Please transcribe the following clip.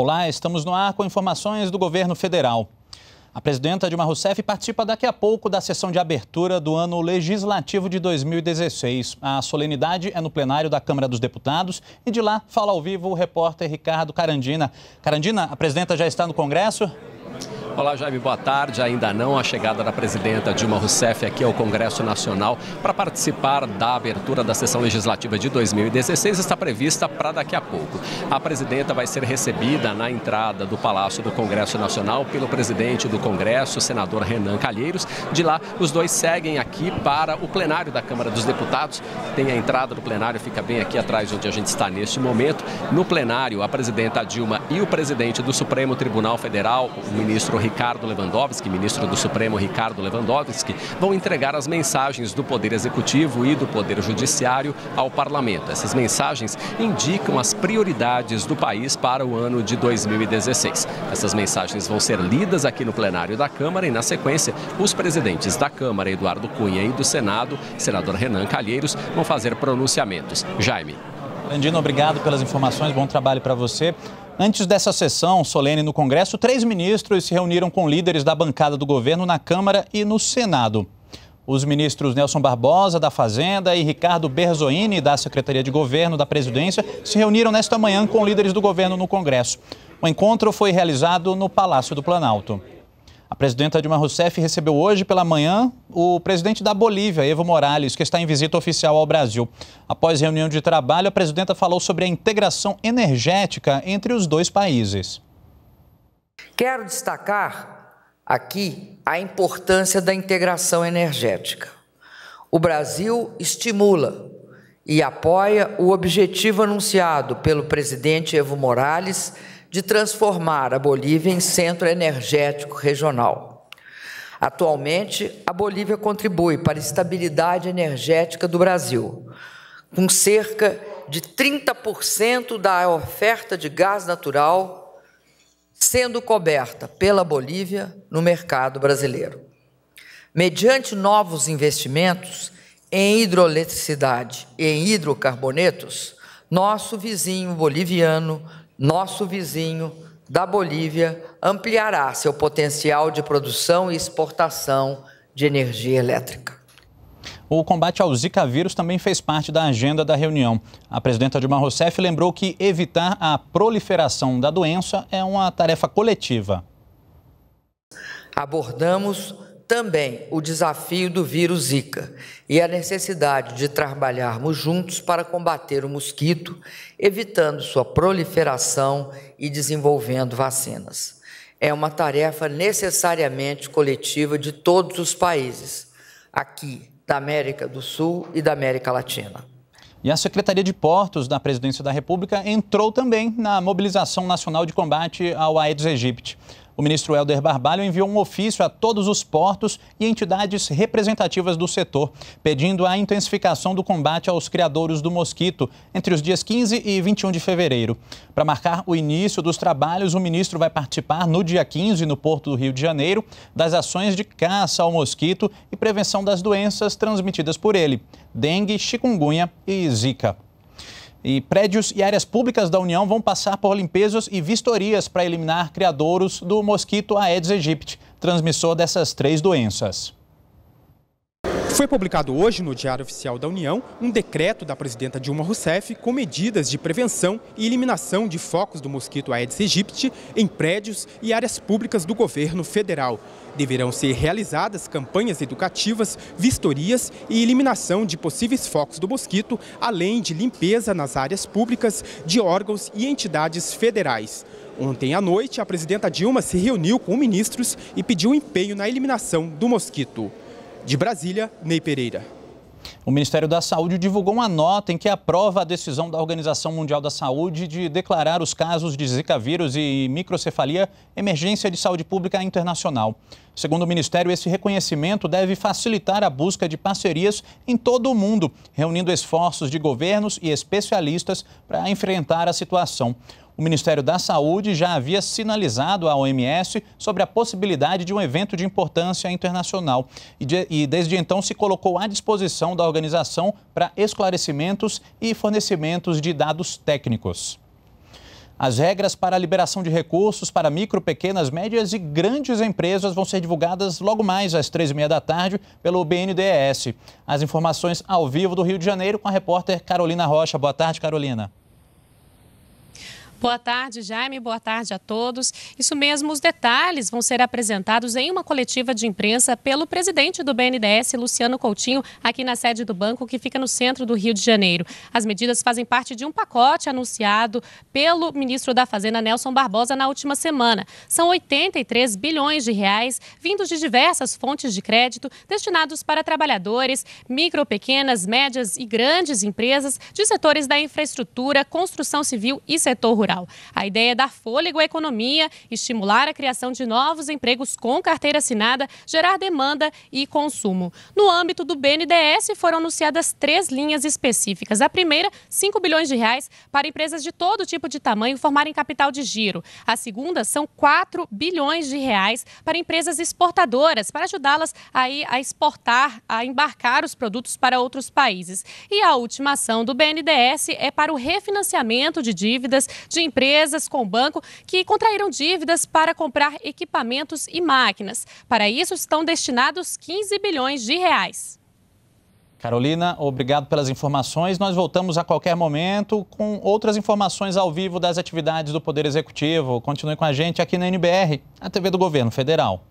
Olá, estamos no ar com informações do governo federal. A presidenta Dilma Rousseff participa daqui a pouco da sessão de abertura do ano legislativo de 2016. A solenidade é no plenário da Câmara dos Deputados e de lá fala ao vivo o repórter Ricardo Carandina. Carandina, a presidenta já está no Congresso? Olá, Jaime, boa tarde. Ainda não a chegada da presidenta Dilma Rousseff aqui ao Congresso Nacional para participar da abertura da sessão legislativa de 2016 está prevista para daqui a pouco. A presidenta vai ser recebida na entrada do Palácio do Congresso Nacional pelo presidente do Congresso, senador Renan Calheiros. De lá, os dois seguem aqui para o plenário da Câmara dos Deputados. Tem a entrada do plenário, fica bem aqui atrás onde a gente está neste momento. No plenário, a presidenta Dilma e o presidente do Supremo Tribunal Federal, ministro Ricardo Lewandowski, ministro do Supremo Ricardo Lewandowski, vão entregar as mensagens do Poder Executivo e do Poder Judiciário ao Parlamento. Essas mensagens indicam as prioridades do país para o ano de 2016. Essas mensagens vão ser lidas aqui no plenário da Câmara e, na sequência, os presidentes da Câmara, Eduardo Cunha, e do Senado, senador Renan Calheiros, vão fazer pronunciamentos. Jaime. Landino, obrigado pelas informações, bom trabalho para você. Antes dessa sessão solene no Congresso, três ministros se reuniram com líderes da bancada do governo na Câmara e no Senado. Os ministros Nelson Barbosa, da Fazenda, e Ricardo Berzoini, da Secretaria de Governo da Presidência, se reuniram nesta manhã com líderes do governo no Congresso. O encontro foi realizado no Palácio do Planalto. A presidenta Dilma Rousseff recebeu hoje pela manhã o presidente da Bolívia, Evo Morales, que está em visita oficial ao Brasil. Após reunião de trabalho, a presidenta falou sobre a integração energética entre os dois países. Quero destacar aqui a importância da integração energética. O Brasil estimula e apoia o objetivo anunciado pelo presidente Evo Morales de transformar a Bolívia em centro energético regional. Atualmente, a Bolívia contribui para a estabilidade energética do Brasil, com cerca de 30% da oferta de gás natural sendo coberta pela Bolívia no mercado brasileiro. Mediante novos investimentos em hidroeletricidade e em hidrocarbonetos, nosso vizinho boliviano nosso vizinho da Bolívia ampliará seu potencial de produção e exportação de energia elétrica. O combate ao Zika vírus também fez parte da agenda da reunião. A presidenta Dilma Rousseff lembrou que evitar a proliferação da doença é uma tarefa coletiva. Abordamos também o desafio do vírus Zika e a necessidade de trabalharmos juntos para combater o mosquito, evitando sua proliferação e desenvolvendo vacinas. É uma tarefa necessariamente coletiva de todos os países, aqui da América do Sul e da América Latina. E a Secretaria de Portos da Presidência da República entrou também na mobilização nacional de combate ao Aedes aegypti. O ministro Helder Barbalho enviou um ofício a todos os portos e entidades representativas do setor, pedindo a intensificação do combate aos criadores do mosquito entre os dias 15 e 21 de fevereiro. Para marcar o início dos trabalhos, o ministro vai participar no dia 15, no Porto do Rio de Janeiro, das ações de caça ao mosquito e prevenção das doenças transmitidas por ele: dengue, chikungunya e zika. E prédios e áreas públicas da União vão passar por limpezas e vistorias para eliminar criadouros do mosquito Aedes aegypti, transmissor dessas três doenças. Foi publicado hoje no Diário Oficial da União um decreto da presidenta Dilma Rousseff com medidas de prevenção e eliminação de focos do mosquito Aedes aegypti em prédios e áreas públicas do governo federal. Deverão ser realizadas campanhas educativas, vistorias e eliminação de possíveis focos do mosquito, além de limpeza nas áreas públicas de órgãos e entidades federais. Ontem à noite, a presidenta Dilma se reuniu com ministros e pediu empenho na eliminação do mosquito. De Brasília, Ney Pereira. O Ministério da Saúde divulgou uma nota em que aprova a decisão da Organização Mundial da Saúde de declarar os casos de Zika vírus e microcefalia emergência de saúde pública internacional. Segundo o Ministério, esse reconhecimento deve facilitar a busca de parcerias em todo o mundo, reunindo esforços de governos e especialistas para enfrentar a situação o Ministério da Saúde já havia sinalizado à OMS sobre a possibilidade de um evento de importância internacional e, de, e desde então se colocou à disposição da organização para esclarecimentos e fornecimentos de dados técnicos. As regras para a liberação de recursos para micro, pequenas, médias e grandes empresas vão ser divulgadas logo mais às três e meia da tarde pelo BNDES. As informações ao vivo do Rio de Janeiro com a repórter Carolina Rocha. Boa tarde, Carolina. Boa tarde, Jaime. Boa tarde a todos. Isso mesmo, os detalhes vão ser apresentados em uma coletiva de imprensa pelo presidente do BNDES, Luciano Coutinho, aqui na sede do banco, que fica no centro do Rio de Janeiro. As medidas fazem parte de um pacote anunciado pelo ministro da Fazenda, Nelson Barbosa, na última semana. São 83 bilhões de reais vindos de diversas fontes de crédito destinados para trabalhadores, micro, pequenas, médias e grandes empresas de setores da infraestrutura, construção civil e setor rural rural. A ideia é dar fôlego à economia, estimular a criação de novos empregos com carteira assinada, gerar demanda e consumo. No âmbito do BNDES foram anunciadas três linhas específicas. A primeira, 5 bilhões de reais para empresas de todo tipo de tamanho formarem capital de giro. A segunda são 4 bilhões de reais para empresas exportadoras, para ajudá-las a, a exportar, a embarcar os produtos para outros países. E a última ação do BNDES é para o refinanciamento de dívidas de de empresas com o banco que contraíram dívidas para comprar equipamentos e máquinas. Para isso, estão destinados 15 bilhões de reais. Carolina, obrigado pelas informações. Nós voltamos a qualquer momento com outras informações ao vivo das atividades do Poder Executivo. Continue com a gente aqui na NBR, a TV do Governo Federal.